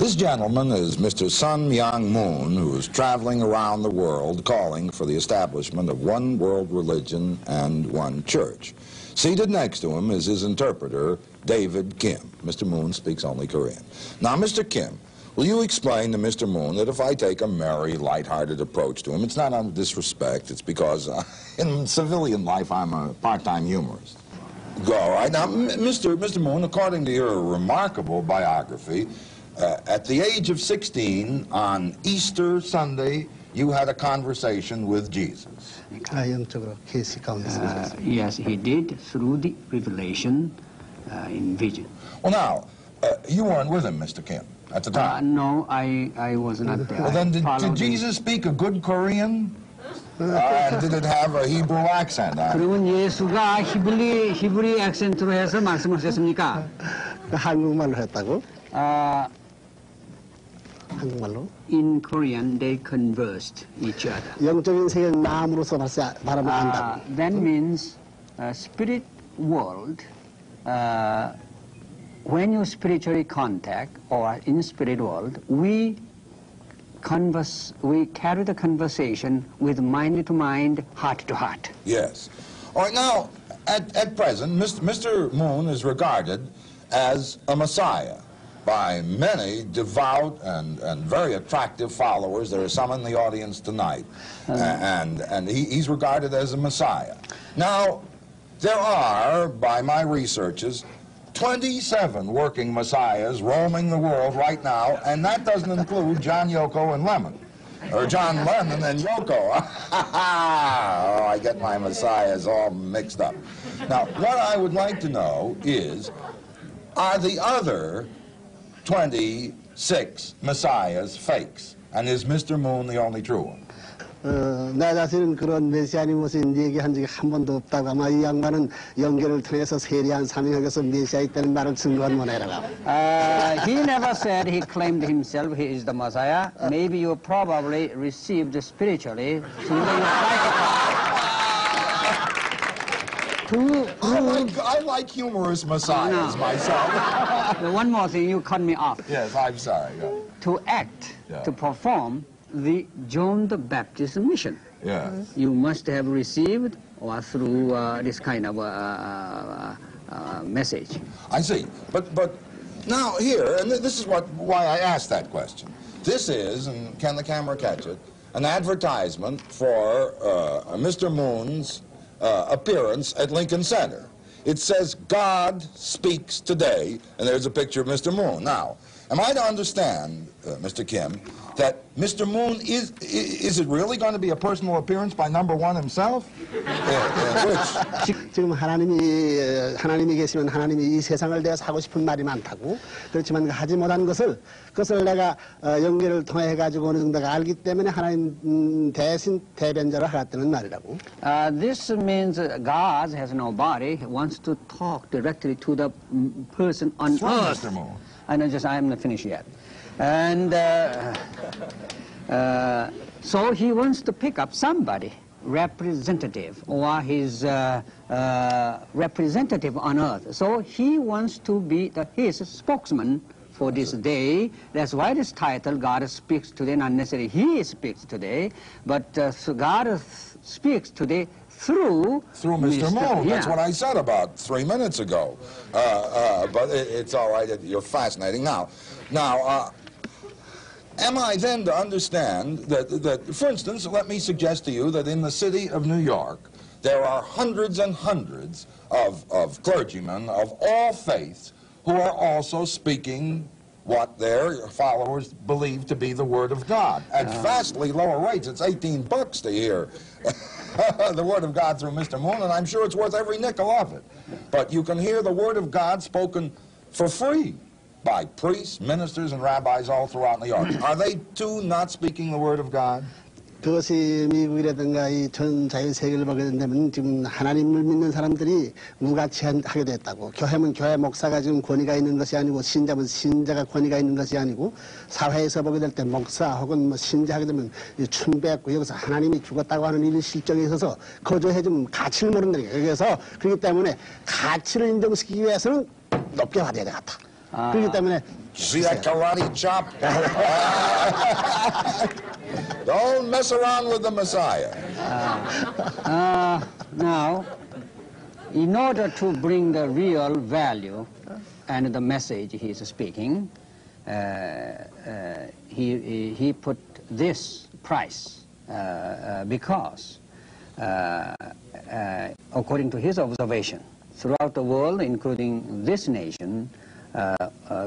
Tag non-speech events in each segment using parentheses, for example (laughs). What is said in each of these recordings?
This gentleman is Mr. Sun Myung Moon, who is traveling around the world calling for the establishment of one world religion and one church. Seated next to him is his interpreter, David Kim. Mr. Moon speaks only Korean. Now, Mr. Kim, will you explain to Mr. Moon that if I take a merry, light-hearted approach to him, it's not out of disrespect, it's because uh, (laughs) in civilian life I'm a part-time humorist. Go, all right. Now, Mr. Mr. Moon, according to your remarkable biography, uh, at the age of 16, on Easter Sunday, you had a conversation with Jesus. 아, 영적으로 계시 가운데서 Uh, yes, he did through the revelation uh, in vision. Well, now, uh, you weren't with him, Mr. Kim, at the Uh, time. no, I, I was not there. well, then, I did, followed did him. Jesus speak a good Korean? Uh, and did it have a Hebrew accent? Uh, 그러면 예수가 히브리 히브리 액센트로 해서 말씀하셨습니까? 그 한국말로 했다고? Uh, 한국말로? in Korean, they conversed each other. 영적인 세계는 마음으로서 발사, 바라면 Uh, 안다고. that means uh, spirit world. Uh, when you spiritually contact or in spirit world, we converse, we carry the conversation with mind to mind, heart to heart. yes. All right, now, at, at present, Mr. Mr. Moon is regarded as a messiah by many devout and, and very attractive followers. There are some in the audience tonight. Uh-huh. A- and and he, he's regarded as a messiah. Now, there are, by my researches, 27 working messiahs roaming the world right now, and that doesn't include John Yoko and Lemon. Or John Lennon and Yoko. (laughs) oh, I get my messiahs all mixed up. Now, what I would like to know is, are the other 26 messiahs fakes? And is Mr. Moon the only true one? 어, 나 자신은 그런 메시아님 것을 얘기한 적이 한 번도 없다고 아마 이 양반은 연결을 통해서 세리한 사명하게서 메시아 있다는 말을 증거한 모네라가. Uh, he never said he claimed himself he is the Messiah. Maybe you probably received spiritually through the to I like, I like humorous messiahs No. myself. (laughs) one more thing, you cut me off. yes, I'm sorry. yeah. To act, Yeah. to perform the John the Baptist mission. Yeah. You must have received or through uh, this kind of uh, uh, uh, message. I see. But but now here, and th- this is what why I asked that question. This is, and can the camera catch it? An advertisement for uh, Mr. Moon's uh, appearance at Lincoln Center. It says God speaks today, and there's a picture of Mr. Moon. Now, am I to understand, uh, Mr. Kim, that Mr. Moon is i- is it really going to be a personal appearance by number one himself? (laughs) Uh, uh, which 지금 하나님이 어, 하나님이 계시면 하나님이 이 세상을 대해서 하고 싶은 말이 많다고 그렇지만 하지 못한 것을 그것을 내가 어, 연결을 통해 가지고 어느 정도가 알기 때문에 하나님 음, 대신 대변자로 하겠다는 말이라고. Uh, this means uh, God has no body, he wants to talk directly to the mm, person on Through earth. Mr. Moon. I know, just I am not finished yet. And uh, uh, so he wants to pick up somebody, representative, or his uh, uh, representative on earth. So he wants to be the, his spokesman for this day. That's why this title, God speaks today, not necessarily he speaks today, but uh, so God speaks today through Through Mr. Moon. That's what I said about three minutes ago. Uh, uh, but it, it's all right. It, you're fascinating. Now, now, uh, am I then to understand that, that, for instance, let me suggest to you that in the city of New York, there are hundreds and hundreds of, of clergymen of all faiths who are also speaking what their followers believe to be the Word of God at ah. vastly lower rates. It's 18 bucks to hear (laughs) the Word of God through Mr. Moon, and I'm sure it's worth every nickel of it. But you can hear the Word of God spoken for free by priests, ministers, and rabbis all throughout New York. Are they too not speaking the Word of God? 그것이 미국이라든가 이 전 자유 세계를 보게 된다면 지금 하나님을 믿는 사람들이 무가치하게 됐다고. 교회면 교회 목사가 지금 권위가 있는 것이 아니고 신자면 신자가 권위가 있는 것이 아니고 사회에서 보게 될 때 목사 혹은 뭐 신자 하게 되면 이 춘배했고 여기서 하나님이 죽었다고 하는 일 실정에 있어서 거저해 좀 가치를 모른다는 거예요. 그래서 그렇기 때문에 가치를 인정시키기 위해서는 높게 받아야 돼 같아. See that karate chop? (laughs) Don't mess around with the Messiah. Uh, ah, uh, now, in order to bring the real value and the message he is speaking, uh, uh he, he put this price uh, uh, because, according to his observation, throughout the world, including this nation,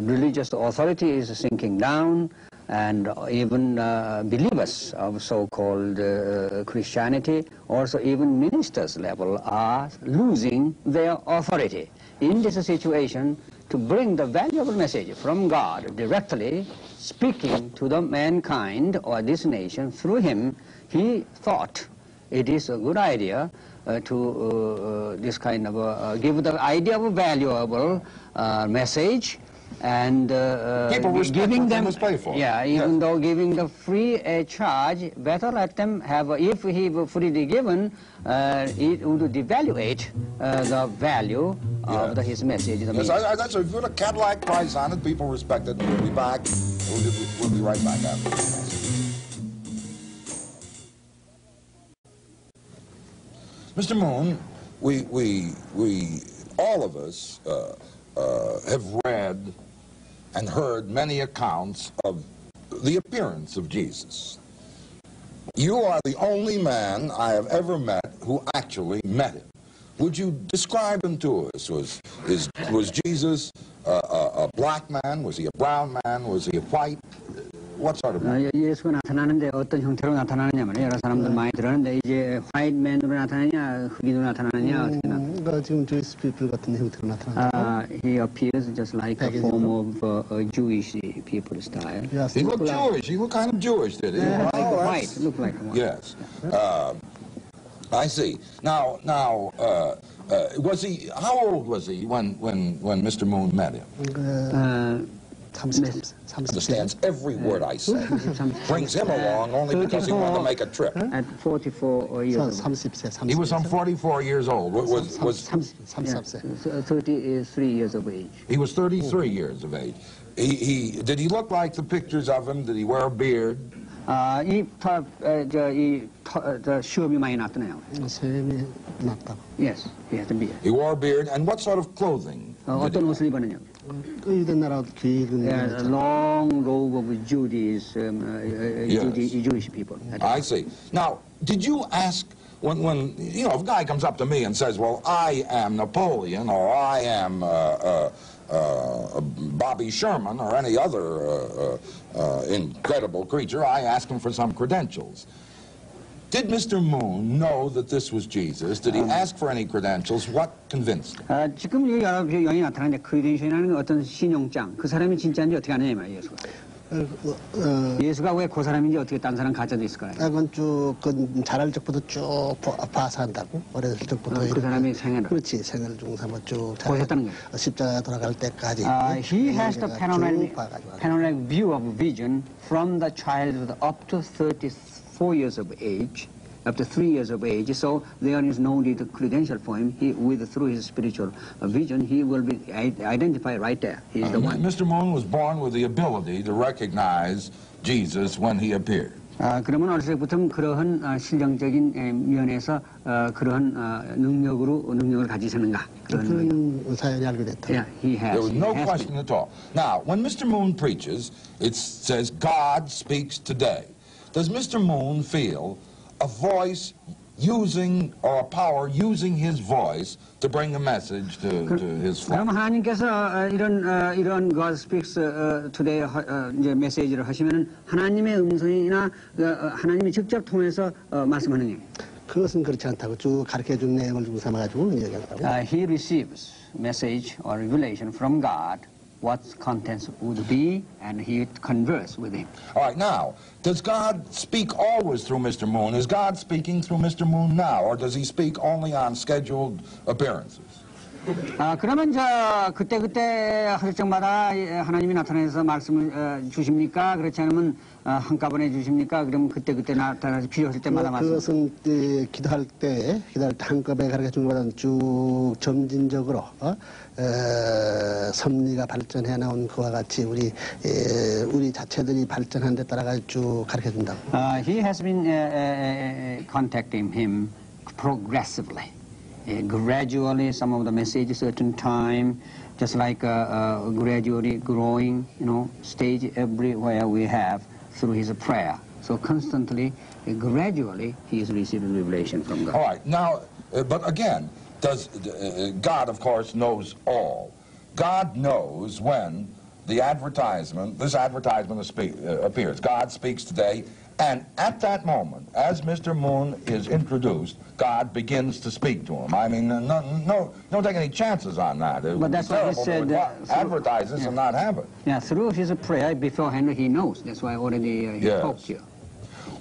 religious authority is sinking down, and even uh, believers of so-called uh, Christianity, also even ministers level, are losing their authority. In this situation, to bring the valuable message from God directly, speaking to the mankind or this nation through him, he thought it is a good idea uh, to uh, uh, this kind of uh, give the idea of a valuable uh, message and People gi- respect giving them must pay for. yeah even Yes. though giving the free uh, charge better let them have a- if he were freely given uh, it would devaluate uh, the value of the, his message the Yes. I, I, that's a, put a Cadillac price on it. People respect it. We'll be back. We'll, be- we'll be right back after Mr. Moon, we, we, we, all of us uh, uh, have read and heard many accounts of the appearance of Jesus. You are the only man I have ever met who actually met him. Would you describe him to us? Was, is, was Jesus a, a, a black man? Was he a brown man? Was he a white? What sort of man? 어, 예- 예수가 나타나는데 어떤 형태로 나타나느냐 말이에요. 여러 사람들 많이 들었는데 이제 화이트맨으로 나타나냐 흑인으로 나타나느냐 어떻게 나 음, 그 지금 주이스 피플 같은 형태로 나타난다. uh, he appears just like a Paganism. form of uh, a Jewish people style. Yes. He looked Jewish. He looked kind of Jewish, did he? Yeah, like Oh, a that's- white, look like a white. Yes. Uh, I see. Now, now, uh, uh, was he? How old was he when, when, when Mr. Moon met him? 그 Uh, 33, 33. Understands every word I say. Brings him along only because he wanted to make a trip. at 44 years old. 30세, 30세. He was some 44 years old. Was, was, was 33세. Yeah, 33 years of age. he was 33 years of age. He, he did he look like the pictures of him? Did he wear a beard? 아, 이, 터, 에, 저, 이, 터, 어, 저, 시험이 많이 났더네요. 셈이 났다고. Yes, he has a beard. He wore a beard, and what sort of clothing? 어, did he 어떤 옷을 입었느냐. Yeah, a long row of Jews, um, uh, uh, uh yes. Judy, Jewish people. I see. Now, did you ask when, when, you know, if a guy comes up to me and says, well, I am Napoleon, or I am uh, uh, uh, Bobby Sherman, or any other incredible creature, I ask him for some credentials. Did Mr. Moon know that this was Jesus? Did he ask for any credentials? What convinced him? 아, 지금 이 여러 영이 나타나는데 크리덴셜이라는 건 어떤 신용장, 그 사람이 진짜인지 어떻게 아느냐 이 말이에요, 예수가. 어, 어, 예수가 왜 그 사람인지 어떻게 딴 사람 가짜도 있을까요? 그건 쭉, 그 자랄 적부터 쭉 봐- 봐서 한다고. 어렸을 적부터. 아, 그 이렇게. 사람의 생애를. 그렇지, 생애를 중삼아 쭉. 자- 보셨다는 거예요. 어, 십자가 돌아갈 때까지. Uh, he has the 쭉 panoramic, 봐가지고 하는 panoramic view of vision from the childhood up to 34 years of age, up to three years of age. So there is no need to credential for him. He, with through his spiritual uh, vision, he will be i- identified right there. He's the one. Mr. Moon was born with the ability to recognize Jesus when he appeared. 아, 그러면 어렸을 때부터 그러한 아, 실력적인 에, 면에서 어, 그러한 아, 능력으로 능력을 가지셨는가 그런 거예요. 그런 사연이 알게 됐다. Yeah, he has. There was he no has question been. at all. Now, when Mr. Moon preaches, it says, God speaks today. Does Mr. Moon feel a voice using, or a power using his voice to bring a message to, to his flock? 그럼 하나님께서 어, 이런 어, 이런 God speaks 어, today 하- 어, 이제 메시지를 하시면은 하나님의 음성이나 어, 어, 하나님이 직접 통해서 어, 말씀하는 게 그것은 그렇지 않다고 쭉 가르쳐 준 내용을 중 삼아가지고 얘기한다고. uh, he receives message or revelation from God what contents would be and he converse with him. All right, now, does God speak always through Mr. Moon? Is God speaking through Mr. Moon now, or does he speak only on scheduled appearances? 아, 그러면 저 그때 그때 하루정마다 하나님이 나타나서 말씀을 어, 주십니까? 그렇지 않으면 어, 한꺼번에 주십니까? 그럼 그때 그때 나타나서 필요할 때마다 뭐 말씀. 그것은 에, 기도할 때 기도할 때 한꺼번에 가르쳐 준 것보다는 쭉 점진적으로 어? 에, 섭리가 발전해 나온 그와 같이 우리 에, 우리 자체들이 발전한 데 따라가 쭉 가르쳐 준다고. Uh, he has been uh, uh, contacting him progressively. Uh, gradually, some of the message certain time, just like uh, uh, gradually growing, you know, stage everywhere we have through his prayer. So constantly, gradually, he is receiving revelation from God. All right, now, but again, does God, of course, knows all. God knows when the advertisement, this advertisement appears. God speaks today, and at that moment, as Mr. Moon is introduced, God begins to speak to him. I mean, no, no, don't take any chances on that. It be that's why he said, uh, adver- advertise this and not have it. Yeah, through his prayer beforehand, he knows. That's why already uh, he Yes. spoke to you.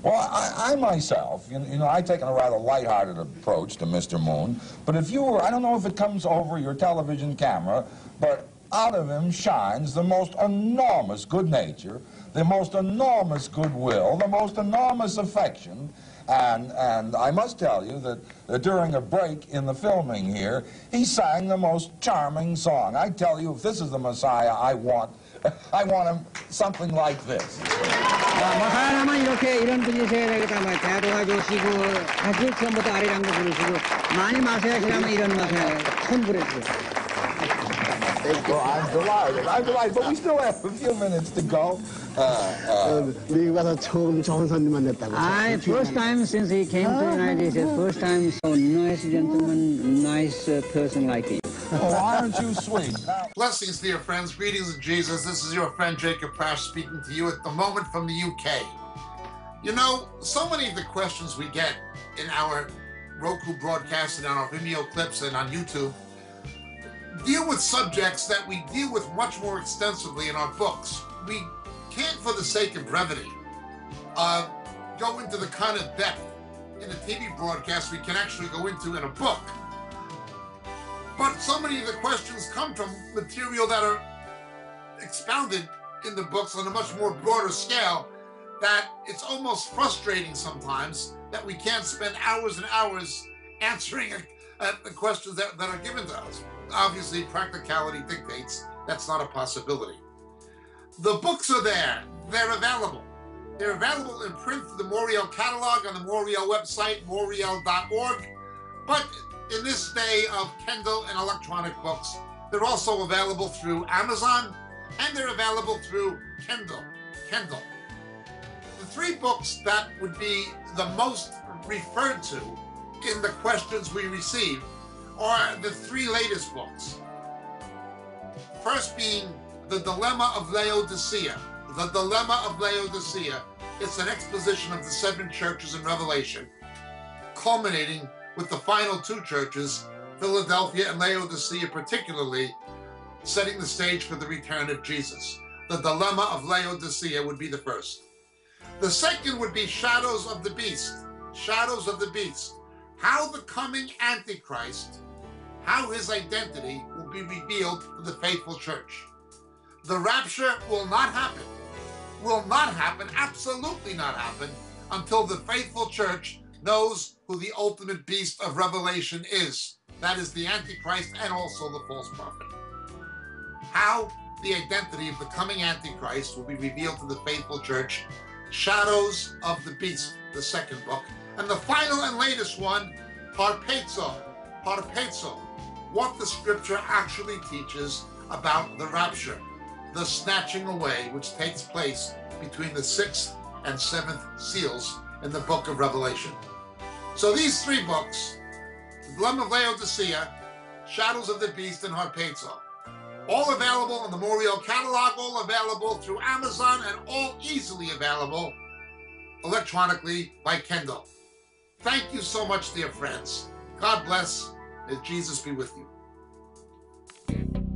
Well, I, I myself, you you know, I've taken a rather lighthearted approach to Mr. Moon, but if you were, I don't know if it comes over your television camera, but out of him shines the most enormous good nature, the most enormous goodwill, the most enormous affection, and, and I must tell you that uh, during a break in the filming here, he sang the most charming song. I tell you, if this is the Messiah I want, (laughs) I want him something like this. 아, 뭐 하나만 이렇게 이런 분이셔야 되겠다. 뭐 대도와주시고 아주 처음부터 아리랑도 부르시고 많이 마셔야 하시라면 이런 맛에 콤브 Thank you. Well, I'm delighted. I'm delighted. But we still have a few minutes to go. Uh, uh, I first time since he came to the United States. First time so nice gentleman, nice uh, person like oh, you. Oh, aren't you sweet? Blessings, dear friends. Greetings in Jesus. This is your friend Jacob Prasch speaking to you at the moment from the UK. You know, so many of the questions we get in our Roku broadcasts and on our Vimeo clips and on YouTube deal with subjects that we deal with much more extensively in our books. We can't, for the sake of brevity, uh, go into the kind of depth in a TV broadcast we can actually go into in a book. But so many of the questions come from material that are expounded in the books on a much more broader scale that it's almost frustrating sometimes that we can't spend hours and hours answering uh, (laughs) the questions that, that are given to us. Obviously, practicality dictates that's not a possibility. The books are there, they're available. They're available in print through the Moriel catalog on the Moriel website, moriel.org. But in this day of Kindle and electronic books, they're also available through Amazon and they're available through Kindle. Kindle. The three books that would be the most referred to in the questions we receive are the three latest books. First being The Dilemma of Laodicea. The Dilemma of Laodicea. It's an exposition of the seven churches in Revelation, culminating with the final two churches, Philadelphia and Laodicea, particularly, setting the stage for the return of Jesus. The Dilemma of Laodicea would be the first. The second would be Shadows of the Beast. Shadows of the Beast. How the coming Antichrist, how his identity will be revealed to the faithful church. The rapture will not happen. Will not happen, absolutely not happen, until the faithful church knows who the ultimate beast of Revelation is. That is the Antichrist and also the false prophet. How the identity of the coming Antichrist will be revealed to the faithful church. Shadows of the Beast, the second book. And the final and latest one, Harpazo. Harpazo. What the scripture actually teaches about the rapture, the snatching away which takes place between the sixth and seventh seals in the book of Revelation. So these three books, The Dilemma of Laodicea, Shadows of the Beast, and Harpazo, all available in the Moriel catalog, all available through Amazon, and all easily available electronically by Kindle. Thank you so much, dear friends. God bless. May Jesus be with you.